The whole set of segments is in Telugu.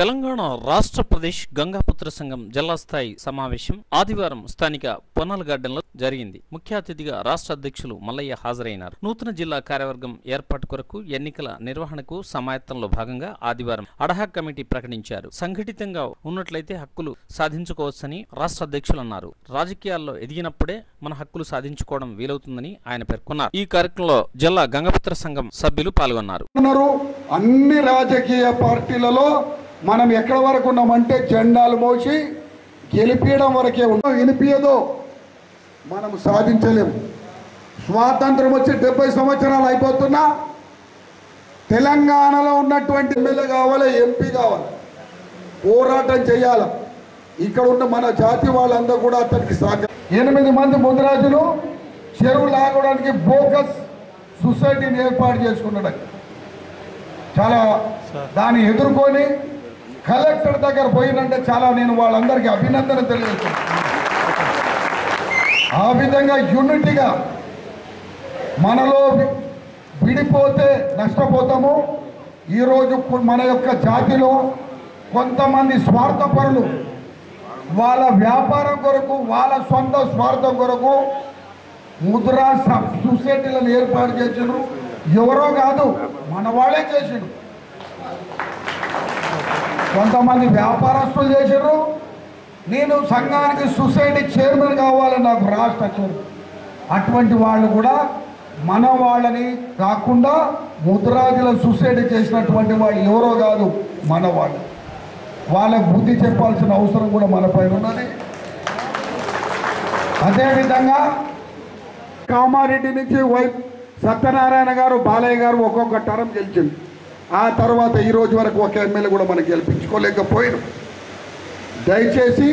తెలంగాణ రాష్ట్ర ప్రదేశ్ గంగాపుత్ర సంఘం జిల్లా స్థాయి సమావేశం ఆదివారం స్థానిక పొన్నలగడ్డలో జరిగింది. ముఖ్య అతిథిగా రాష్ట్ర అధ్యక్షులు మల్లయ్య హాజరైనారు. నూతన జిల్లా కార్యవర్గం ఏర్పాటు కొరకు ఎన్నికల నిర్వహణకు సమాయత్తంలో భాగంగా ఆదివారం అడహాక్ కమిటీ ప్రకటించారు. సంఘటితంగా ఉన్నట్లయితే హక్కులు సాధించుకోవచ్చని రాష్ట్ర అధ్యక్షులు అన్నారు. రాజకీయాల్లో ఎదిగినప్పుడే మన హక్కులు సాధించుకోవడం వీలవుతుందని ఆయన పేర్కొన్నారు. ఈ కార్యక్రమంలో జిల్లా గంగపుత్ర సంఘం సభ్యులు పాల్గొన్నారు. అన్ని రాజకీయ పార్టీలలో మనం ఎక్కడ వరకు ఉన్నామంటే జెండాలు మోసి గెలిపించడం వరకే ఉన్నాం. గెలిపియదో మనం సాధించలేము స్వాతంత్రం వచ్చి డెబ్బై సంవత్సరాలు అయిపోతున్నా తెలంగాణలో ఉన్నటువంటి ఎమ్మెల్యే కావాలి ఎంపీ కావాలి. పోరాటం చేయాలి. ఇక్కడ ఉన్న మన జాతి వాళ్ళందరూ కూడా అతనికి సహకరి ఎనిమిది మంది ముందరాజులు చెరువు లాగడానికి బోకస్ సొసైటీని ఏర్పాటు చేసుకున్నాడు. చాలా దాన్ని ఎదుర్కొని కలెక్టర్ దగ్గర పోయినంటే చాలా నేను వాళ్ళందరికీ అభినందన తెలియజేస్తున్నాను ఆ విధంగా యూనిటీగా మనలో విడిపోతే నష్టపోతాము. ఈరోజు మన యొక్క జాతిలో కొంతమంది స్వార్థపరులు వాళ్ళ వ్యాపారం కొరకు వాళ్ళ సొంత స్వార్థం కొరకు ముద్రా సొసైటీలను ఏర్పాటు చేసిండ్రు. ఎవరో కాదు మన వాళ్ళే చేసిండ్రు. కొంతమంది వ్యాపారస్తులు చేసారు నేను సంఘానికి సొసైటీ చైర్మన్ కావాలని నాకు రాష్ట్ర చైర్మన్. అటువంటి వాళ్ళు కూడా మన వాళ్ళని కాకుండా ముద్రాజుల సొసైటీ చేసినటువంటి వాళ్ళు ఎవరో కాదు మన వాళ్ళు. వాళ్ళకు బుద్ధి చెప్పాల్సిన అవసరం కూడా మన పైన ఉన్నది. అదేవిధంగా కామారెడ్డి నుంచి వై సత్యనారాయణ గారు బాలయ్య గారు ఒక్కొక్క టరం గెలిచింది. ఆ తర్వాత ఈ రోజు వరకు ఒక ఎమ్మెల్యే కూడా మనం గెలిపించుకోలేకపోయారు. దయచేసి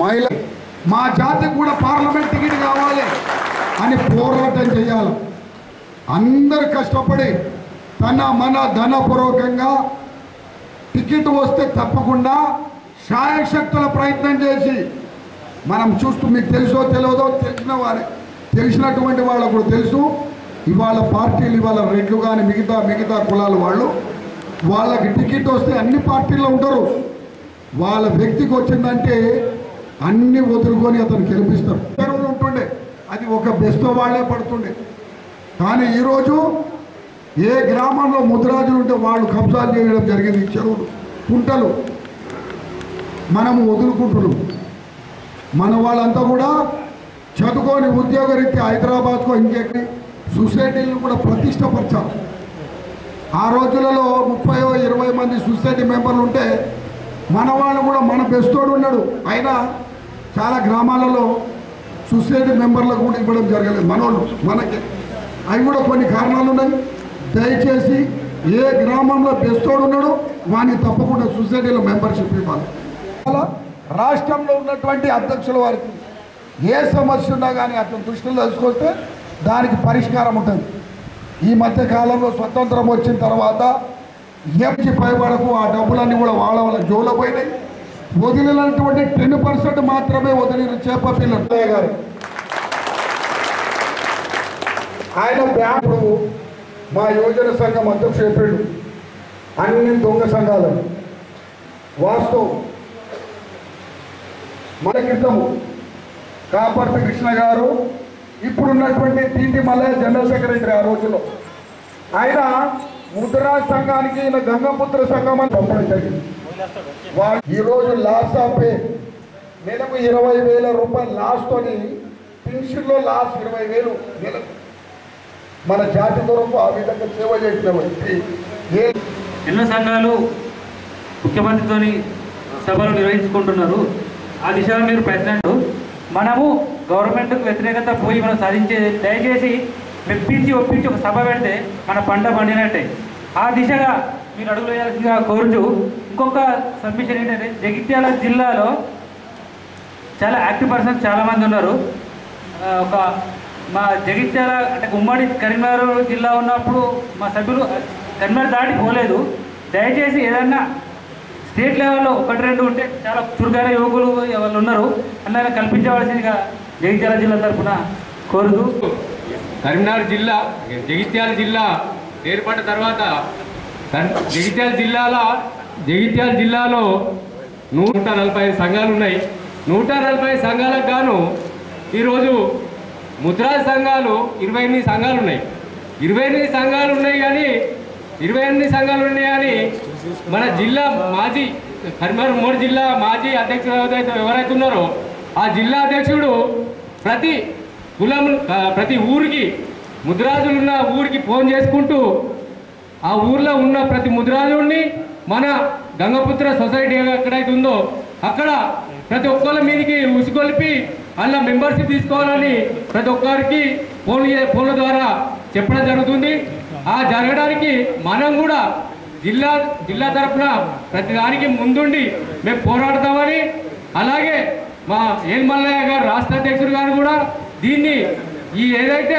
మహిళ మా జాతికి కూడా పార్లమెంట్ టికెట్ కావాలి అని పోరాటం చేయాలి. అందరు కష్టపడి తన మన ధనపూర్వకంగా టికెట్ వస్తే తప్పకుండా శాయశక్తుల ప్రయత్నం చేసి మనం చూస్తూ మీకు తెలుసో తెలియదో తెలిసిన వారే తెలిసినటువంటి వాళ్ళకు కూడా తెలుసు. ఇవాళ పార్టీలు ఇవాళ రెడ్లు కానీ మిగతా మిగతా కులాల వాళ్ళు వాళ్ళకి టికెట్ వస్తే అన్ని పార్టీల్లో ఉంటారు. వాళ్ళ వ్యక్తికి వచ్చిందంటే అన్ని వదులుకొని అతను గెలిపిస్తారు. చెరువులు ఉంటుండే. అది ఒక బెస్తో వాళ్ళే పడుతుండే. కానీ ఈరోజు ఏ గ్రామంలో ముద్రాజులు ఉంటే వాళ్ళు కబ్జాలు చేయడం జరిగింది చెరువులు. కుంటలు. మనము వదులుకుంటున్నాం. మన వాళ్ళంతా కూడా చదువుకొని ఉద్యోగరీత్యా హైదరాబాద్కో ఇంకెక్కడి సొసైటీలను కూడా ప్రతిష్టపరచాలి ఆ రోజులలో ముప్పై ఇరవై మంది సొసైటీ మెంబర్లు ఉంటే మన వాళ్ళు కూడా మన బెస్తోడు ఉన్నాడు. అయినా చాలా గ్రామాలలో సొసైటీ మెంబర్లకు కూడా ఇవ్వడం జరగలేదు. మనోళ్ళు మనకి. అవి కూడా కొన్ని కారణాలు ఉన్నాయి. దయచేసి ఏ గ్రామంలో బెస్తోడు ఉన్నాడో వాడిని తప్పకుండా సొసైటీలో మెంబర్షిప్ ఇవ్వాలి. అలా రాష్ట్రంలో ఉన్నటువంటి అధ్యక్షుల వారికి ఏ సమస్య ఉన్నా కానీ అతను దృష్టిలో తెలుసుకొస్తే దానికి పరిష్కారం ఉంటుంది. ఈ మధ్య కాలంలో స్వతంత్రం వచ్చిన తర్వాత ఎంచి పైబడకు ఆ డబ్బులన్నీ కూడా వాళ్ళ వాళ్ళ జోలో పోయినాయి. వదిలినటువంటి టెన్ పర్సెంట్ మాత్రమే వదిలిన చేప పిల్లలు. గారు. ఆయన బ్యాంకు మా యువజన సంఘం అధ్యక్షుడు చెప్పాడు. అన్ని దొంగ సంఘాలు వాస్తవం. మన క్రితం కాపర్తి కృష్ణ గారు ఇప్పుడున్నటువంటి టీటీ మల్లయ్య జనరల్ సెక్రటరీ ఆ రోజుల్లో. ఆయన ముద్రా సంఘానికి ఈయన గంగపుత్ర సంఘం అని పంపడం జరిగింది. వాళ్ళు ఈరోజు లాస్ ఆఫ్ పే నెలకు ఇరవై వేల రూపాయలు లాస్ట్ అని పెన్షన్లో లాస్ట్ ఇరవై వేలు నెలకు. మన జాతి కొరకు ఆ విధంగా సేవ చేసిన వ్యక్తి ఏ ఎన్నో సంఘాలు ముఖ్యమంత్రితోని సభలు నిర్వహించుకుంటున్నారు? ఆ దిశగా మీరు ప్రయత్నం మనము గవర్నమెంట్కు వ్యతిరేకత పోయి మనం సాధించేది దయచేసి మెప్పించి ఒప్పించి ఒక సభ పెడితే మన పంట పండినట్టే. ఆ దిశగా మీరు అడుగులు వేయాల్సిందిగా కోరుచు ఇంకొక సబ్మిషన్ ఏంటంటే జగిత్యాల జిల్లాలో చాలా యాక్టివ్ పర్సన్స్ చాలామంది ఉన్నారు. ఒక మా జగిత్యాల అంటే ఉమ్మడి కరీంనగర్ జిల్లా ఉన్నప్పుడు మా సభ్యులు కరీంనగర్ దాటి పోలేదు. దయచేసి ఏదన్నా స్టేట్ లెవెల్లో ఒకటి రెండు ఉంటే చాలా చురుకైన యువకులు వాళ్ళు ఉన్నారు. అలా కల్పించవలసిందిగా జగిత్యాల జిల్లా తరఫున కోరుతూ కరీంనగర్ జిల్లా జగిత్యాల జిల్లా ఏర్పడిన తర్వాత జగిత్యాల జిల్లాలో జగిత్యాల జిల్లాలో నూట నలభై సంఘాలు ఉన్నాయి. నూట నలభై ఐదు సంఘాలకు గాను ఈరోజు ముద్రా సంఘాలు ఇరవై ఎనిమిది సంఘాలు ఉన్నాయి. ఇరవై ఎనిమిది సంఘాలు ఉన్నాయి కానీ ఇరవై ఎనిమిది సంఘాలు ఉన్నాయి కానీ మన జిల్లా మాజీ కరీంనగర్ మూడు జిల్లా మాజీ అధ్యక్షుడు ఎవరైతే ఎవరైతే ఉన్నారో ఆ జిల్లా అధ్యక్షుడు ప్రతి కులం ప్రతి ఊరికి ముద్రాజులు ఉన్న ఊరికి ఫోన్ చేసుకుంటూ ఆ ఊర్లో ఉన్న ప్రతి ముద్రాజుడిని మన గంగపుత్ర సొసైటీ ఎక్కడైతే ఉందో అక్కడ ప్రతి ఒక్కళ్ళ మీదకి ఉసిగొలిపి అలా మెంబర్షిప్ తీసుకోవాలని ప్రతి ఒక్కరికి ఫోన్ ఫోన్ల ద్వారా చెప్పడం జరుగుతుంది. ఆ జరగడానికి మనం కూడా జిల్లా జిల్లా తరఫున ప్రతిదానికి ముందుండి మేము పోరాడతామని అలాగే మా ఏన్ గారు రాష్ట్ర అధ్యక్షుడు గారు కూడా దీన్ని ఈ ఏదైతే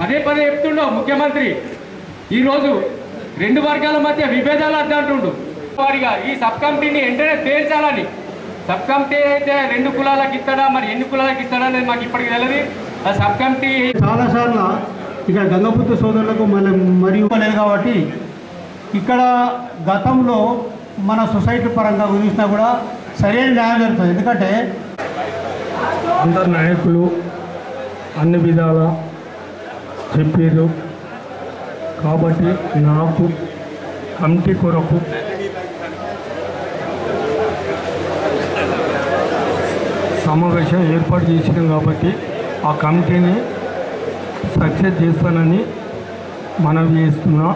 పదే పదే చెప్తుండో ముఖ్యమంత్రి ఈరోజు రెండు వర్గాల మధ్య విభేదాలు అర్థంటుండు వారిగా ఈ సబ్ కమిటీని వెంటనే తేల్చాలని. సబ్ కమిటీ అయితే రెండు కులాలకు ఇస్తాడా మరి ఎన్ని కులాలకు ఇస్తాడా అనేది మాకు ఇప్పటికి తెలియదు ఆ సబ్ కమిటీ చాలాసార్లు ఇక్కడ గంగపుత్ర సోదరులకు మన మరియు లేదు కాబట్టి ఇక్కడ గతంలో మన సొసైటీ పరంగా గురించినా కూడా సరైన న్యాయం జరుగుతుంది. ఎందుకంటే అందరు నాయకులు అన్ని విధాల చెప్పారు కాబట్టి నాకు కమిటీ కొరకు సమావేశం ఏర్పాటు చేసినాం కాబట్టి ఆ కమిటీని సక్సెస్ చేస్తానని మనవి చేస్తున్నా.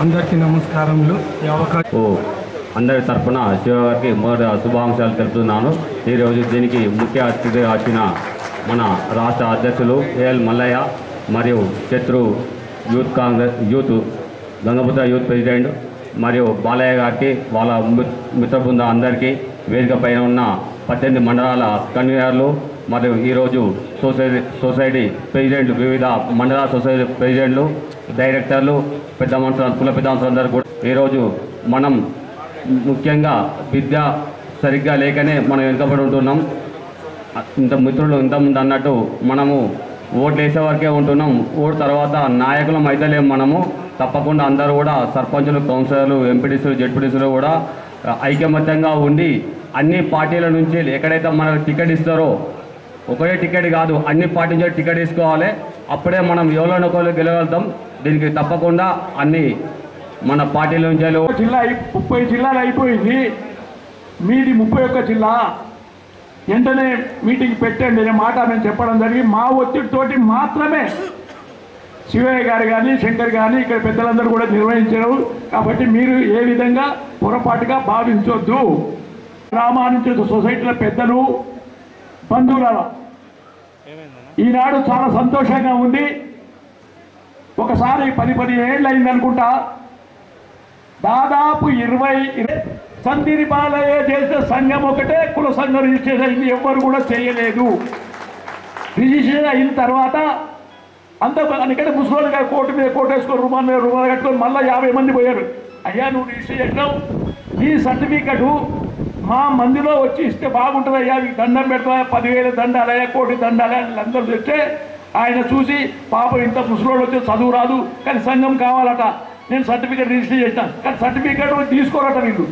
అందరికీ నమస్కారములు. ఈ అవకాశం అందరి తరఫున శివ గారికి మొదట శుభాకాంక్షలు తెలుపుతున్నాను. ఈరోజు దీనికి ముఖ్య అతిథిగా వచ్చిన మన రాష్ట్ర అధ్యక్షులు ఏఎల్ మల్లయ్య మరియు శత్రు youth Congress youth Gangaputra youth president మరియు బాలయ్య గారికి వాళ్ళ మిత్ర బృందం అందరికీ వేదిక పైన ఉన్న పద్దెనిమిది మండలాల కన్వీనర్లు మరియు ఈరోజు సొసైటీ సొసైటీ ప్రెసిడెంట్ వివిధ మండల సొసైటీ ప్రెసిడెంట్లు డైరెక్టర్లు పెద్ద మనుషులు కుల పెద్ద మనుషులందరూ కూడా ఈరోజు మనం ముఖ్యంగా విద్య సరిగ్గా లేకనే మనం వెనుకబడి ఉంటున్నాం. ఇంత మిత్రులు ఇంతకుముందు అన్నట్టు మనము ఓట్లు వేసే వరకే ఉంటున్నాం. ఓటు తర్వాత నాయకులం అయితలేం మనము. తప్పకుండా అందరూ కూడా సర్పంచులు కౌన్సిలర్లు ఎంపీటీసీలు జడ్పీటీసీలు కూడా ఐకమత్యంగా ఉండి అన్ని పార్టీల నుంచి ఎక్కడైతే మనకు టికెట్ ఇస్తారో ఒకటే టికెట్ కాదు అన్ని పార్టీ నుంచి టికెట్ తీసుకోవాలి. అప్పుడే మనం ఎవరిలో ఒకరు గెలవగలుగుతాం. దీనికి తప్పకుండా అన్ని మన పార్టీలో నుంచి జిల్లా ముప్పై జిల్లాలు అయిపోయింది. మీది ముప్పై ఒక్క జిల్లా. వెంటనే మీటింగ్ పెట్టండి అనే మాట మేము చెప్పడం జరిగి మా ఒత్తిడితోటి మాత్రమే శివయ్య గారు కానీ శంకర్ కానీ ఇక్కడ పెద్దలందరూ కూడా నిర్వహించారు. కాబట్టి మీరు ఏ విధంగా పొరపాటుగా భావించొద్దు. గ్రామానుచిత సొసైటీల పెద్దలు బంధువుల ఈనాడు చాలా సంతోషంగా ఉంది. ఒకసారి పది పది ఏళ్ళు అయింది అనుకుంటా దాదాపు ఇరవై సంధిని బాలయ్య చేసే సంఘం ఒకటే కుల సంఘం రిజిస్ట్రేషన్ అయింది. ఎవ్వరు కూడా చేయలేదు. రిజిస్ట్రేషన్ అయిన తర్వాత అంత అందుకంటే ముసలి గారు కోర్టు మీద కోర్టు వేసుకొని రుమాన్ మీద రుమాలు కట్టుకొని మళ్ళీ యాభై మంది పోయారు. అయ్యా నువ్వు రిజిస్టర్ చేసినావు. నీ సర్టిఫికెట్ మా మందిలో వచ్చి ఇస్తే బాగుంటుంది అయ్యా. మీకు దండం పెడతా పదివేలు దండాలయ్యా కోటి దండాలయ్యా అందరూ చెప్తే ఆయన చూసి పాపం ఇంత ముసలోళ్ళు వచ్చి చదువు రాదు కానీ సంఘం కావాలట. నేను సర్టిఫికెట్ రిజిస్టర్ చేసిన కానీ సర్టిఫికేట్ తీసుకోరట వీళ్ళు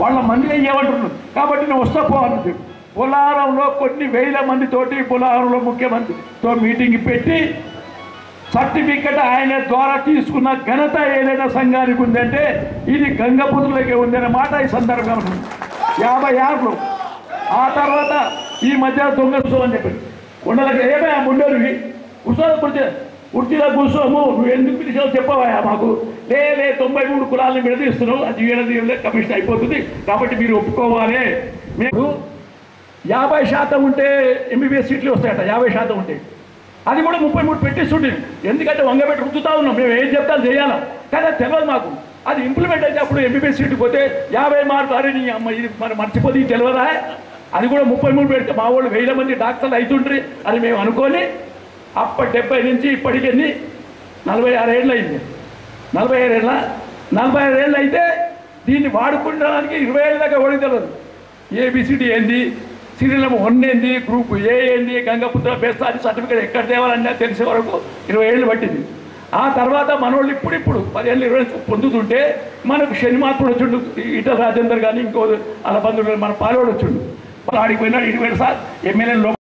వాళ్ళ మందిగా ఇవ్వమంటున్నారు కాబట్టి నేను వస్తా పోవాలి పోలారంలో కొన్ని వేల మందితోటి పోలారంలో ముఖ్యమంత్రితో మీటింగ్ పెట్టి సర్టిఫికెట్ ఆయన ద్వారా తీసుకున్న ఘనత ఏదైనా సంఘానికి ఉందంటే ఇది గంగపుత్రులకే ఉందనే మాట ఈ సందర్భంగా ఉంది. యాభై ఆరులో ఆ తర్వాత ఈ మధ్య దొంగ కూర్చో అని చెప్పి. ఉండలకి ఏమే ఉండరు కూర్చోదు కుర్చీలో కూర్చోము నువ్వు ఎందుకు పిలిచావు చెప్పవా మాకు. లేదే తొంభై మూడు కులాలను విడదీస్తున్నావు అది విడదీయలే కమిషన్ అయిపోతుంది. కాబట్టి మీరు ఒప్పుకోవాలి. మేము యాభై శాతం ఉంటే ఎంబీబీఎస్ సీట్లు వస్తాయట. యాభై శాతం ఉంటే. అది కూడా ముప్పై మూడు పెట్టిస్తుండే. ఎందుకంటే వంగబెట్టి రుద్దుతా ఉన్నాం. మేము ఏం చెప్తాం చేయాలా? కానీ తెలియదు మాకు. అది ఇంప్లిమెంట్ అయితే అప్పుడు ఎంబీబీఎస్ సీటు పోతే యాభై మార్కులు. అరే నీ అమ్మ ఇది మరి మర్చిపోతే తెలియదా? అది కూడా ముప్పై మూడు పెడితే మా వాళ్ళు వేల మంది డాక్టర్లు అవుతుండ్రి. అని మేము అనుకొని అప్పటి డెబ్బై నుంచి ఇప్పటికి ఎన్ని? నలభై ఆరు అయింది. నలభై ఆరు ఏళ్ళ? నలభై ఆరు అయితే దీన్ని వాడుకుంటానికి ఇరవై ఏళ్ళ దాకా ఓడి తెలియదు ఏబిసిడి ఏంది సీరియల్ వన్ ఏంది గ్రూప్ ఏ ఏంది గంగపుత్ర బెస్ట్ అది సర్టిఫికేట్ ఎక్కడ తేవాలన్నా తెలిసే వరకు ఇరవై ఏళ్ళు పట్టింది. ఆ తర్వాత మనోళ్ళు ఇప్పుడిప్పుడు పదిహేను ఇరవై పొందుతుంటే మనకు శనిమాత్రుడు వచ్చిండు. ఈటల రాజేందర్ కానీ ఇంకో అలా బంధువులు మన పాలోడు వచ్చిండు. ఆడికి పోయినాడు ఇటు సార్ ఎమ్మెల్యేలు